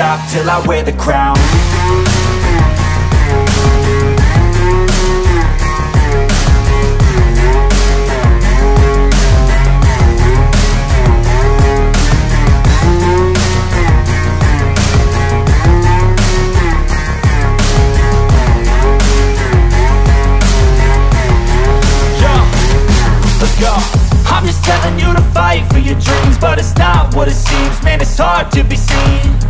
stop till I wear the crown. I'm just telling you to fight for your dreams, but it's not what it seems. Man, it's hard to be seen